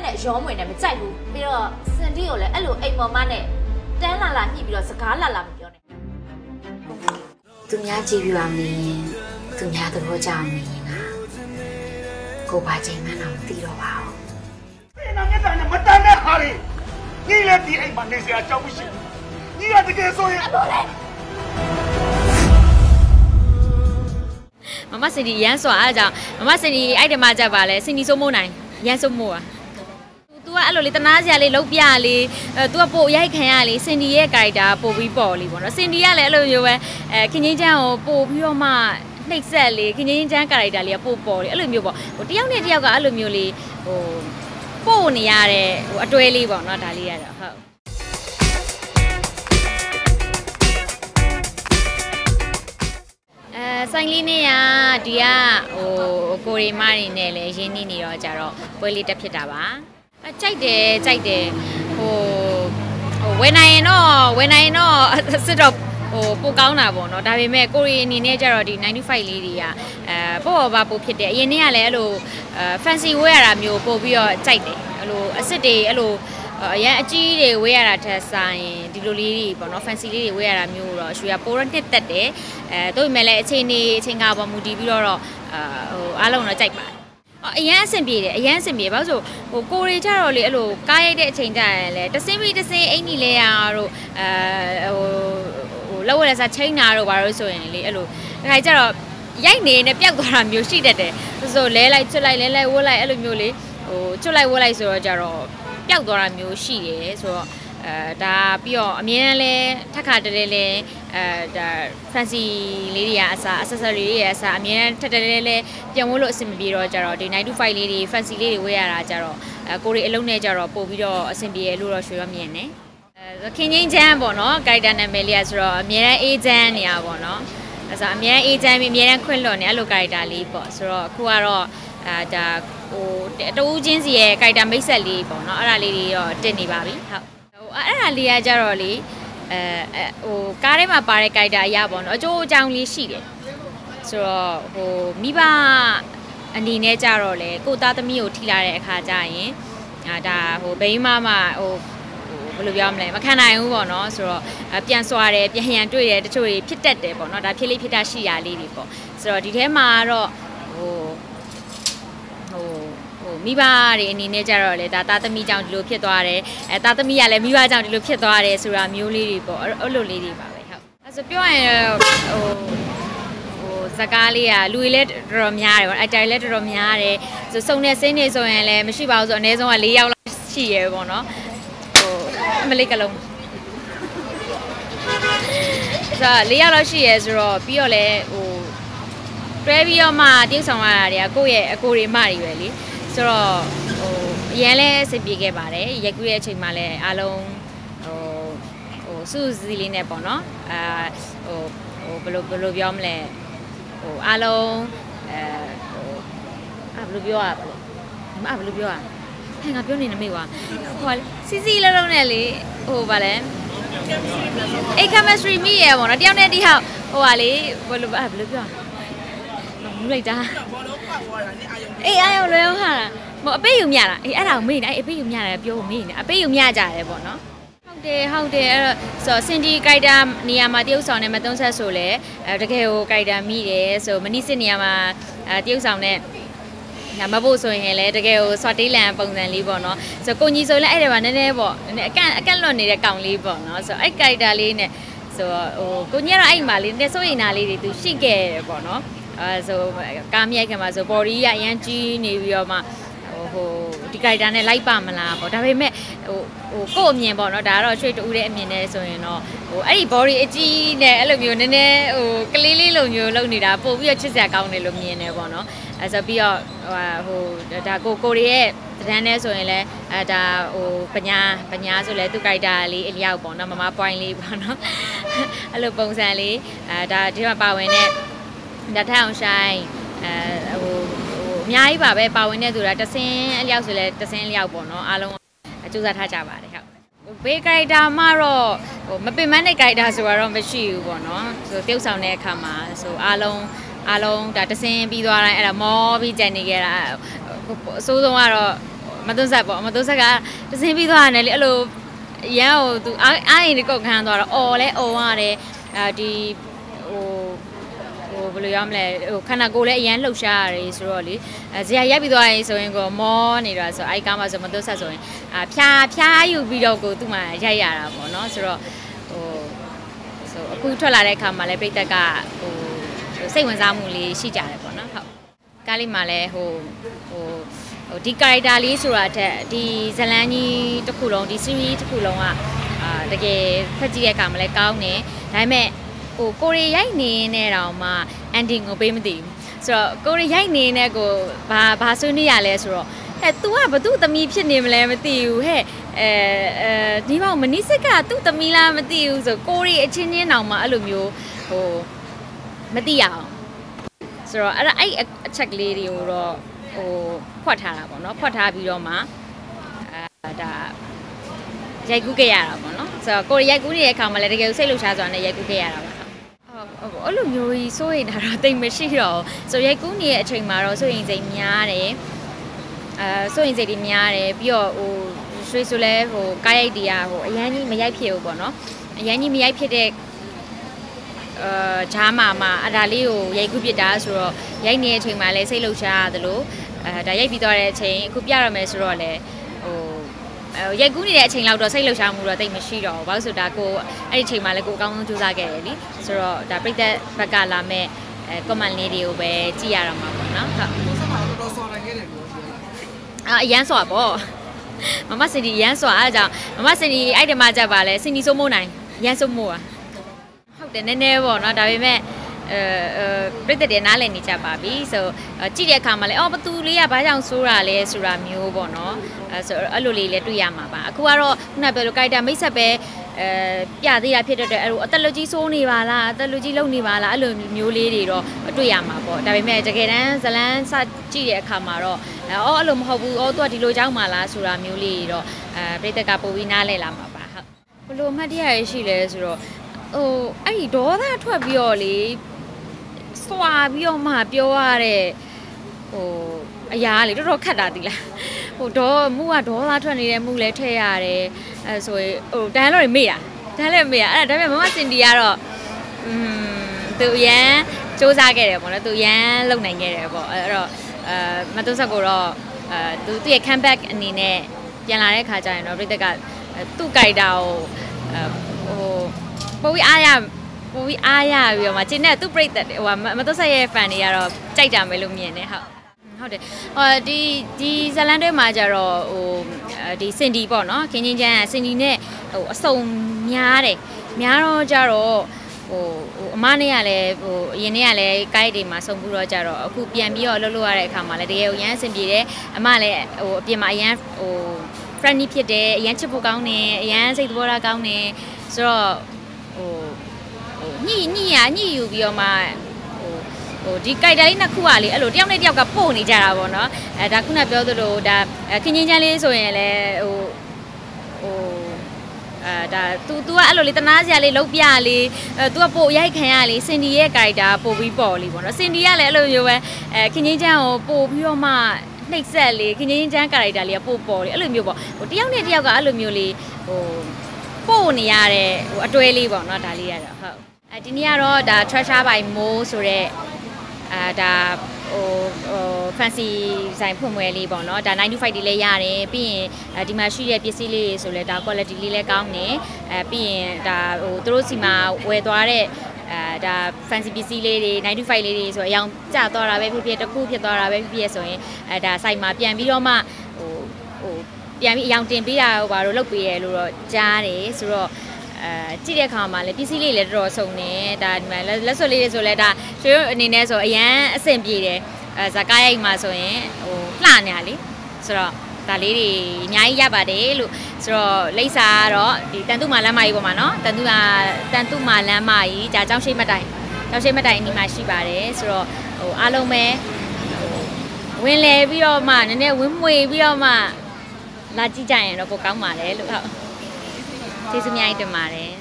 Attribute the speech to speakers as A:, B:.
A: က်နဲ့ရောမွေနဲ့မကြိုက်ဘူးပြီးတော့စင်တီကိုလည်းအဲ့လိုအိမ်မော်မနဲ့တန်းလာလာညှိပြီးတော့စကားလာလာမပြောနဲ့
B: သူများကြည့်ပြပါမင်းသူများသဘောကျအောင်နေရင်ကကိုပါချိန်မှန်းတော့မသိတော့ပါဘူး
C: ဒီနာမြတ်တာနဲ့မတန်တဲ့ဟာတွေညီလည်းဒီအိမ်မှာနေစရာအကြောင်းမရှိဘူးညီကတကယ်ဆိုရင်
D: မမစင်ဒီရမ်းစွာအားကြောင့်မမစင်ဒီအဲ့ဒီမှာကြပါလဲစင်ဒီစိုးမိုးနိုင်ရမ်းစိုးမိုးอ่ะ तू ကအဲ့ လိုလေတနာစရာလေးလုံးပြလေးအဲ तू ကပို့ရိုက်ခံရလေစင်ဒီရဲ့ character ပို့ပြီးပေါ်လေးပေါ့နော်စင်ဒီကလည်းအဲ့လိုမျိုးပဲအဲခင်ချင်းချမ်းကိုပို့ပြီးတော့မှနှိပ်ဆက်လေးခင်ချင်းချမ်း character လေးကပို့ပေါ်လေးအဲ့လိုမျိုးပေါ့ဟိုတယောက်နဲ့တယောက်ကအဲ့လိုမျိုးလေးဟိုပို့နေရတဲ့ဟိုအတွဲလေးပေါ့နော်ဒါလေးရတော့ဟုတ်အဲဆိုင်လေးနဲ့ကဒီကဟိုကိုရီမတွေနဲ့လည်းရင်းနှီးနေတော့ကြတော့ပွဲလေးတက်ဖြစ်တာပါအ ကြိုက်တယ်ကြိုက်တယ်ဟိုဟိုဝယ်နိုင်ရင်တော့ဝယ်နိုင်ရင်တော့စစ်တော့ဟိုပိုကောင်းတာပေါ့နော်ဒါပေမဲ့ကိုရီအနေနဲ့ကြတော့ဒီ95လေးတွေကအဲပို့ပေါ်ပါပို့ဖြစ်တယ်အရင်နေ့ကလည်းအဲ့လိုအဲ fancy ဝယ်ရတာမျိုးပို့ပြီးတော့ကြိုက်တယ်အဲ့လိုအစ်စ်တွေအဲ့လိုအရန်အကြီးတွေဝေးရတာထက်ဆိုင်ဒီလိုလေးတွေပေါ့နော် fancy လေးတွေဝေးရတာမျိုးတော့ရွှေကပိုရနှစ်သက်တယ်အဲတို့ပေမဲ့လည်းအချိန်နေအချိန်ကာပေါ်မူတည်ပြီးတော့တော့အာဟိုအားလုံးတော့ကြိုက်ပါတယ် အော်အရန်အဆင်ပြေတယ်အရန်အဆင်ပြေဘာလို့ဆိုဟိုကိုရီကြတော့လေအဲ့လိုကားရိုက်တဲ့အချိန်ကျရင်လည်းတစင်းပြီးတစင်းအိမ်ကြီးလဲရတော့အဲဟိုဟိုလောက်ရတဲ့စားချိန်နာတော့ဘာလို့ဆိုရင်လေအဲ့လိုဒါခိုင်ကြတော့ရိုက်နေနဲ့ပျောက်သွားတာမျိုးရှိတတ်တယ်ဆိုဆိုလဲလိုက်ချွတ်လိုက်လဲလဲဝှက်လိုက်အဲ့လိုမျိုးလေဟိုချွတ်လိုက်ဝှက်လိုက်ဆိုတော့ကြတော့ပျောက်သွားတာမျိုးရှိတယ်ဆိုတော့ အဲဒါပြီးတော့အမြဲတမ်းလဲထက်ခါတလဲလဲအဲဒါ fancy လေးတွေကအစား accessory တွေရဲ့အစားအမြဲတမ်းထက်တလဲလဲပြန်ဝတ်လို့အဆင်မပြေတော့ကြတော့ဒီ95လေးတွေ fancy လေးတွေဝတ်ရတာကြတော့အဲကိုရီအလုံးနဲ့ကြတော့ပို့ပြီးတော့အဆင်ပြေရလို့တော့ရွှေရမြင်တယ်အဲခင်ချင်းချမ်းပေါ့နော် character နာမည်လေးอ่ะဆိုတော့အမြဲတမ်းအေးချမ်းနေရပါတော့အဲဆိုအမြဲတမ်းအေးချမ်းပြီးအမြဲတမ်းခွင့်လွှတ်နေအဲ့လို character လေးပေါ့ဆိုတော့အခုကတော့အဲဒါဟိုတဦးချင်းစီရဲ့ character မိတ်ဆက်လေးပေါ့နော်အဲ့ဒါလေးတွေတော့တင်နေပါပြီဟုတ်ဟို အဲ့ဒါလေးကကြတော့လေအဲဟိုကားထဲမှာပါတဲ့ character အရာပေါ့နော်အကျိုးအကြောင်းလေးရှိတယ်ဆိုတော့ဟိုမိဘအနေနဲ့ကြတော့လေကိုသားသမီးကိုထိလာတဲ့အခါကျရင်အာဒါဟိုဘိန်းမမဟိုဘယ်လိုပြောမလဲမခံနိုင်ဘူးပေါ့နော်ဆိုတော့ပြန်စွာတယ်ပြန်ရန်တွေ့တယ်တချို့တွေဖြစ်တတ်တယ်ပေါ့နော်ဒါဖြစ်လေးဖြစ်တာရှိရလေးတွေပေါ့ဆိုတော့ဒီထဲမှာကတော့ဟိုဟိုဟို မိဘတွေအနေနဲ့ကြတော့လေဒါသားသမီးကြောင့်ဒီလိုဖြစ်သွားတယ်အဲသားသမီးကလည်းမိဘကြောင့်ဒီလိုဖြစ်သွားတယ်ဆိုတာမျိုးလေးတွေပေါ့အဲ့လိုလေးတွေပါပဲဟုတ်အဲဆိုပြောရရင်ဟိုဟိုဇကားလေးကလူတွေလည်းတော်တော်များတယ်ပေါ့အတိုင်လည်းတော်တော်များတယ်ဆိုစုံတဲ့စင်းနေဆိုရင်လည်းမရှိပါဘူးဆိုအနည်းဆုံးက၄ယောက်လောက်ရှိရဲပေါ့နော်ဟိုအမလေးကလုံးဆိုတော့၄ယောက်လောက်ရှိရဲဆိုတော့ပြီးတော့လည်းဟိုတွဲပြီးတော့မှတိတ်ဆောင်ရတာတွေကကိုယ့်ရဲ့အကိုတွေမတွေပဲလေ ဆိုတော့ဟိုအရန်လဲစိတ်ပြေခဲ့ပါတယ်ရိုက်ကူးရဲ့အချိန်မှာလည်းအားလုံးဟိုဟိုစုစည်းလေးနဲ့ပေါ့နော်အာဟိုဟိုဘယ်လိုဘယ်လိုပြောမလဲဟိုအားလုံးအဲဟိုအာဘယ်လိုပြောရပါလဲမဘယ်လိုပြောရဟဲ့ငါပြောနေနမေကွာဟိုစီစီလုံးလုံးနဲ့လေဟိုဗာလဲအိတ် chemistry မိရပေါ့နော်တယောက်နဲ့တယောက်ဟိုပါလေဘယ်လိုဘယ်လိုပြော မူလိုက်တာအေးအာယုံလွယ်အောင်ဟာမအပေးယူမြတာအေးအဲ့ဒါကိုမေးနေအဲ့အပေးယူမြတယ်ပြောဖို့မေးနေအပေးယူမြကြတယ်ပေါ့နော်ဟုတ်တယ်ဟုတ်တယ်အဲ့တော့ဆိုစင်ဒီကိုက်တာနေရာမှာတရုပ်ဆောင်နဲ့မသုံးဆက်ဆိုလဲအဲတကယ်ကိုကိုက်တာမိတယ်ဆိုမနိစစ်နေရာမှာအဲတရုပ်ဆောင်နဲ့ညာမဖို့ဆိုရင်လည်းတကယ်ကိုဆွာတေးလန်ပုံစံလေးပေါ့နော်ဆိုကိုကြီးဆိုလည်းအဲ့ဒါပါနည်းနည်းပေါ့နည်းနည်းအကန့်အကန့်လွတ်နေတဲ့ကောင်လေးပေါ့နော်ဆိုအဲ့ကိုက်တာလေးနဲ့ဆိုတော့ဟိုကိုကြီးကတော့အဲ့မှာလေးနည်းစိုးရင်နာလေးတွေသူရှိခဲ့တယ်ပေါ့နော် အဲဆိုကားမြိုက်ခင်မှာဆို body ကအရန်ကြီးနေပြီးတော့မှဟိုဒီကိုက်တာနဲ့လိုက်ပါမလားပေါ့ဒါပေမဲ့ဟိုဟိုကို့အမြင်ပေါ့နော်ဒါကတော့ရွှေတူတဲ့အမြင်နဲ့ဆိုရင်တော့ဟိုအဲ့ဒီ body အကြီးနဲ့အဲ့လိုမျိုးနည်းနည်းဟိုကလေးလေးလိုမျိုးလုပ်နေတာပို့ပြီးတော့ချစ်စရာကောင်းတယ်လို့မြင်တယ်ပေါ့နော်အဲဆိုပြီးတော့ဟိုဒါကိုကိုရီရဲ့တန်းနဲ့ဆိုရင်လည်းအဲဒါဟိုပညာပညာဆိုလဲသူကိုက်တာလေးအလျောက်ပေါ့နော်မမ point လေးပေါ့နော်အဲ့လိုပုံစံလေးအဲဒါဒီမှာပါဝင်တဲ့ ဒါထအောင်ဆိုင်အဲဟိုအများကြီးပါပဲပါဝင်တဲ့သူကတဆင်းအလျောက်ဆိုလဲတဆင်းအလျောက်ပေါ့နော်အားလုံးအကျိုးစားထားကြပါတယ်ဟုတ်ဘေးကိုက်တာမှတော့ဟိုမပင်မနဲ့ကိုက်တာဆိုတော့မရှိဘူးပေါ့နော်ဆိုပြုတ်ဆောင်တဲ့အခါမှာဆိုအားလုံးအားလုံးဒါတဆင်းပြီးသွားတိုင်းအဲ့ဒါမောပြီးကြံနေခဲ့တာအဆိုးဆုံးကတော့မသွန်းဆက်ပေါ့မသွန်းဆက်ကတစင်းပြီးသွားတယ်လေအဲ့လိုရန်ဟိုသူအားအားရင်ကုတ်ခန်းသွားတော့အော်လဲအော်ရတယ်အဲဒီဟို ဟိုဘယ်လိုရမလဲဟိုခန္ဓာကိုယ်လည်းအရန်လှုပ်ရှားရတယ်ဆိုတော့လေအဲဇေယျရိုက်ပြီးသွားရင်ဆိုရင်ကိုမောနေတော့ဆိုအဲ့ကားမှာဆိုမသွန်းဆက်ဆိုရင်အာဖြားဖြားယူပြီးတော့ကိုသူ့မှာရိုက်ရတာပေါ့နော်ဆိုတော့ဟိုဆိုအခုထွက်လာတဲ့အခါမှာလည်းပြိတက်ကဟိုစိတ်ဝင်စားမှုလေးရှိကြတယ်ပေါ့နော်ဟုတ်ကားလေးမှာလည်းဟိုဟိုဟိုဒီ character လေးဆိုတာထက်ဒီဇလန်းကြီးတစ်ခုလုံးဒီ series တစ်ခုလုံးကအာတကယ်ဖက်ကြည့်တဲ့အခါမှာလည်းကောင်းတယ်ဒါပေမဲ့ ဟိုကိုရီရိုက်နေနေတောင်မှ ending ကိုပေးမသိဘူးဆိုတော့ကိုရီရိုက်နေနေကိုဘာဘာဆွေးနွေးရလဲဆိုတော့ဟဲ့ तू ကဘသူ့သမီးဖြစ်နေမလဲမသိဘူးဟဲ့အဲအဲဒီမောင်မနိစစ်ကသူ့သမီးလားမသိဘူးဆိုကိုရီအချင်းချင်းတောင်မှအဲ့လိုမျိုးဟိုမသိရအောင်ဆိုတော့အဲ့ဒါအဲ့အချက်ကလေးတွေကိုတော့ဟိုဖွက်ထားတာပေါ့နော်ဖွက်ထားပြီးတော့မှအဲဒါရိုက်ကူးခဲ့ရတာပေါ့နော်ဆိုတော့ကိုရီရိုက်ကူးနေတဲ့အခါမှာလည်းတကယ်စိတ်လှုပ်ရှားစွာနဲ့ရိုက်ကူးခဲ့ရတာပါဟုတ် အဲ့လိုမျိုးကြီးစိုးရိမ်တာတော့တိတ်မရှိတော့ဆိုရိုက်ကူးနေတဲ့အချိန်မှာတော့စိုးရိမ်စိတ်များတယ်အဲစိုးရိမ်စိတ်တွေများတယ်ပြီးတော့ဟိုရွှေဆိုလဲဟိုကားရိုက်တွေကဟိုအရန်ကြီးမရိုက်ဖြစ်ဘူးပေါ့နော်အရန်ကြီးမရိုက်ဖြစ်တဲ့အာဂျာမာမှာအဒါလေးကိုရိုက်ကူးပြစ်တာဆိုတော့ရိုက်နေတဲ့အချိန်မှာလည်းစိတ်လှုပ်ရှားရတယ်လို့အဲဒါရိုက်ပြီးသွားတဲ့အချိန်အခုပြရမယ်ဆိုတော့လေဟို ရိုက်ကူးနေတဲ့အချိန်လောက်တော့စိတ်လှုပ်ရှားမှုတော့တိတ်မရှိတော့ဘူးဘာလို့ဆိုတော့ကိုအဲ့ဒီအချိန်မှာလည်းကိုအကောင်းဆုံးစူးစမ်းခဲ့တယ်လीဆိုတော့ဒါပြိသက်ဘက်ကလာမဲ့အဲ comment လေးတွေကိုပဲကြည့်ရတော့မှာပေါ့နော်ဟုတ်
E: ဆက်မှာတော့တော်စော်နိုင်ခဲ့တယ်လို့ပြောတယ်
D: အာအရန်စွာပေါ့မမစင်ဒီရန်စွာအားကြောင့်မမစင်ဒီအဲ့ဒီမှာကြပါလဲစင်ဒီစိုးမိုးနိုင်ရန်စိုးမိုးอ่ะဟုတ်တယ်နည်းနည်းပေါ့နော်ဒါပေမဲ့ အဲအဲပြည့်တဲ့နားလည်နေကြပါပြီဆိုကြည့်တဲ့အခါမှာလည်းအော်ဘသူလေးကဘာကြောင့်ဆိုးတာလဲဆိုတာမျိုးပေါ့နော်အဲဆိုအဲ့လိုလေးလည်းတွေ့ရမှာပါအခုကတော့ခုနပြောလို့ character မိတ်ဆက်ပဲအဲပြသေးတာဖြစ်တဲ့အတွက်အဲ့လိုအသက်လူကြီးစိုးနေပါလားအသက်လူကြီးလုံနေပါလားအဲ့လိုမျိုးလေးတွေတော့တွေ့ရမှာပေါ့ဒါပေမဲ့တကယ်တမ်းဇလန်းစကြည့်တဲ့အခါမှာတော့အော်အဲ့လိုမဟုတ်ဘူးအော်သူကဒီလိုကြောင်းပါလားဆိုတာမျိုးလေးတွေတော့အဲပြိတက်ကပို့ပြီးနားလဲလာမှာပါဟုတ်ဘလို့အမှတ်တရရရှိလဲဆိုတော့ဟိုအဲ့ဒီဒေါသထွက်ပြီးတော့လေ စွာပြီးတော့မှပြောရတဲ့ဟိုအရာလေတော်တော်ခက်တာဒီလားဟိုဒေါ်မှုကဒေါသထွက်နေတဲ့မှုလည်းထည့်ရတယ်အဲဆိုရင်ဟိုတန်လို့တွေမေ့တာတန်လည်းမေ့ရအဲ့ဒါဒါပေမဲ့မမစင်တီကတော့อืมသူရန်စူးစမ်းခဲ့တယ်ပေါ့နော်သူရန်လုံနိုင်ခဲ့တယ်ပေါ့အဲ့တော့အဲမတုဆက်ကိုတော့အဲသူသူရဲ့ comeback အနေနဲ့ပြန်လာတဲ့ခါကျရင်တော့ပြည်သက်ကသူ့ကြိုက်တာကိုဟိုပိုပြီးအားရ ပိုပြီးအားရပြီးတော့မှကျင်းတဲ့သူ့ပြိသက်ဟိုမတုဆက်ရဲ့ fan တွေကတော့ကြိုက်ကြမယ်လို့မြင်တယ်ဟုတ်ဟုတ်တယ်ဟိုဒီဒီဇလန်တွေမှာကြတော့ဟိုဒီစင်ဒီပေါ့နော်ခင်းချင်းချမ်းစင်ဒီနဲ့ဟိုအစုံများတယ်များတော့ကြတော့ဟိုဟိုအမနဲ့ကလည်းဟိုအရင်နေ့ကလည်းကိုက်တွေမှာစုံပြီးတော့ကြတော့အခုပြန်ပြီးတော့လှုပ်လှုပ်ရတဲ့အခါမှာလည်းတကယ်ကိုရမ်းအဆင်ပြေတယ်အမလည်းဟိုအပြင်မှာအရန်ဟို friendly ဖြစ်တယ်အရန်ချစ်ဖို့ကောင်းတယ်အရန်စိတ်သဘောထားကောင်းတယ်ဆိုတော့ဟိုဟို ညှိညှိရညှိယူပြီးတော့မှဟိုဟိုဒီကြိုက်တိုင်းနှစ်ခုကလေအဲ့လိုတယောက်နဲ့တယောက်ကပို့နေကြတာပေါ့နော်အဲဒါခုနပြောသလိုဒါခင်းချင်းချမ်းလေးဆိုရင်လည်းဟိုဟိုအဲဒါ तू तू ကအဲ့လိုလေးတနာစရာလေးလောက်ပြလေးအဲ तू ကပို့ရိုက်ခံရလေးစင်ဒီရဲ့ character ပို့ပြီးပေါ်လေးပေါ့နော်စင်ဒီကလည်းအဲ့လိုမျိုးပဲအဲခင်းချင်းချမ်းကိုပို့ပြီးတော့မှနှိပ်ဆက်လေးခင်းချင်းချမ်း character လေးကပို့ပေါ်လေးအဲ့လိုမျိုးပေါ့ဟိုတယောက်နဲ့တယောက်ကအဲ့လိုမျိုးလေးဟိုပို့နေရတဲ့ဟိုအတွဲလေးပေါ့နော်ဒါလေးရတော့ဟုတ်အဲ ဒီနေ့ကတော့ဒါ treasure by mo ဆိုတဲ့အာဒါဟိုဟို fancy ဆိုင်ဖွင့်ပွဲလေးပေါ့နော်ဒါ95တွေလည်းရတယ်ပြီးရင်ဒီမှာရှိတဲ့ပစ္စည်းလေးတွေဆိုလဲဒါ quality လေးလည်းကောင်းတယ်အဲပြီးရင်ဒါဟိုသူတို့စီမှာဝယ်သွားတဲ့အဲဒါ fancy ပစ္စည်းလေးတွေ95လေးတွေဆိုအယောင်ကျသွားတာပဲဖြစ်ဖြစ်တစ်ခုဖြစ်သွားတာပဲဖြစ်ဖြစ်ဆိုရင်အဲဒါ site မှာပြန်ပြီးတော့မှဟိုဟိုပြန်ပြီးအယောင်တင်ပေးတာဟိုဘာလို့လုပ်ပေးရလို့တော့ကြားတယ်ဆိုတော့ အဲကြည့်တဲ့အခါမှာလည်းပစ္စည်းလေးလည်းတော်တော်စုံနေဒါဒီမှာလက်စွပ်လေးတွေဆိုလည်းဒါသူတို့အနေနဲ့ဆိုအရန်အဆင်ပြေတယ်အဲဇာကားရိုက်မှာဆိုရင်ဟိုလှနေရလေဆိုတော့ဒါလေးတွေအများကြီးရပါတယ်လို့ဆိုတော့လိမ့်စာကတော့ဒီတန်တုမာလမ်းမကြီးပေါ်မှာနော်တန်တုမာတန်တုမာလမ်းမကြီးဂျာကျောင်းရှိမတိုင်ကျောင်းရှိမတိုင်အနီးမှာရှိပါတယ်ဆိုတော့ဟိုအားလုံးပဲဝင်လဲပြီးတော့မှနည်းနည်းဝင်းမွေပြီးတော့မှလာကြည့်ကြရင်တော့ပိုကောင်းပါလေလို့ဟုတ် ကျေးဇူးအများကြီးတင်ပါတယ်